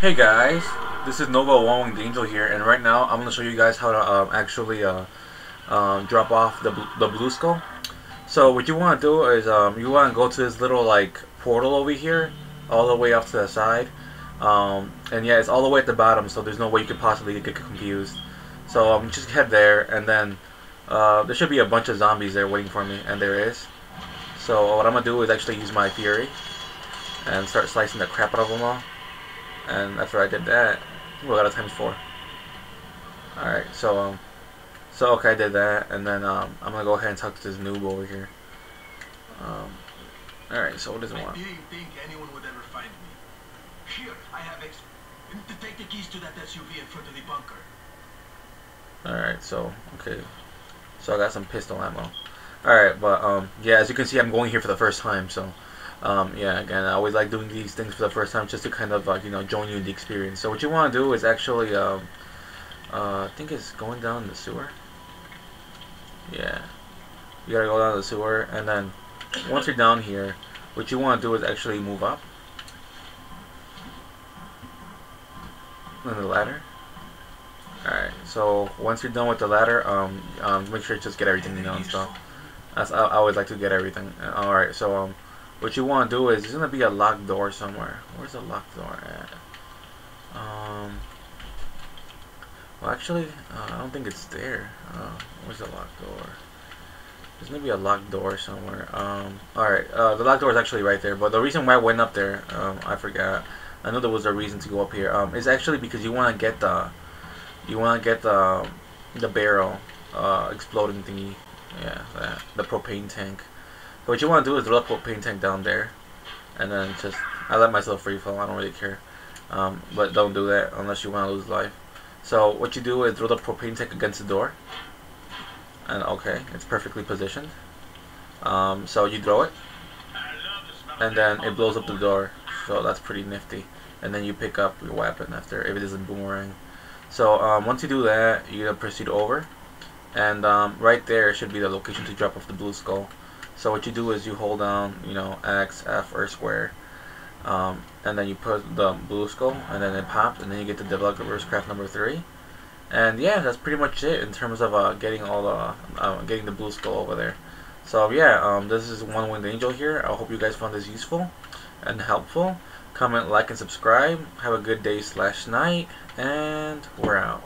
Hey guys, this is Nova One Winged Angel here, and right now I'm going to show you guys how to um, actually uh, um, drop off the, the blue skull. So what you want to do is um, you want to go to this little like portal over here, all the way off to the side, um, and yeah, it's all the way at the bottom, so there's no way you could possibly get confused. So um, just head there, and then uh, there should be a bunch of zombies there waiting for me, and there is. So what I'm going to do is actually use my Fury and start slicing the crap out of them all. And after I did that, we got a times four. Alright, so, um, so okay, I did that, and then, um, I'm gonna go ahead and talk to this noob over here. Um, alright, so what does it want? I didn't think anyone would ever find me. Here, I have ex- Take the keys to that SUV in front of the bunker. Alright, so, okay. So I got some pistol ammo. Alright, but, um, yeah, as you can see, I'm going here for the first time, so, um, yeah, again, I always like doing these things for the first time just to kind of, like, you know, join you in the experience. So what you want to do is actually, um, uh, I think it's going down the sewer. Yeah. You gotta go down the sewer, and then once you're down here, what you want to do is actually move up. On the ladder. Alright, so once you're done with the ladder, um, um, make sure you just get everything you know and stuff. That's, I, I always like to get everything. Alright, so, um, what you want to do is there's gonna be a locked door somewhere. Where's the locked door at? Um. Well, actually, uh, I don't think it's there. Uh, where's the locked door? There's gonna be a locked door somewhere. Um. All right. Uh, the locked door is actually right there. But the reason why I went up there, um, I forgot. I know there was a reason to go up here. Um, it's actually because you want to get the, you want to get the, the barrel, uh, exploding thingy. Yeah, that, the propane tank what you want to do is throw the propane tank down there, and then just I let myself free fall. I don't really care, um, but don't do that unless you want to lose life. So what you do is throw the propane tank against the door, and okay, it's perfectly positioned. Um, so you throw it, and then it blows up the door. So that's pretty nifty. And then you pick up your weapon after if it isn't boomerang. So um, once you do that, you proceed over, and um, right there should be the location to drop off the blue skull. So what you do is you hold down, you know, X, F, or square, um, and then you put the blue skull, and then it pops, and then you get the Developer's Craft number three. And yeah, that's pretty much it in terms of uh, getting all the uh, getting the blue skull over there. So yeah, um, this is One Winged Angel here. I hope you guys found this useful and helpful. Comment, like, and subscribe. Have a good day slash night, and we're out.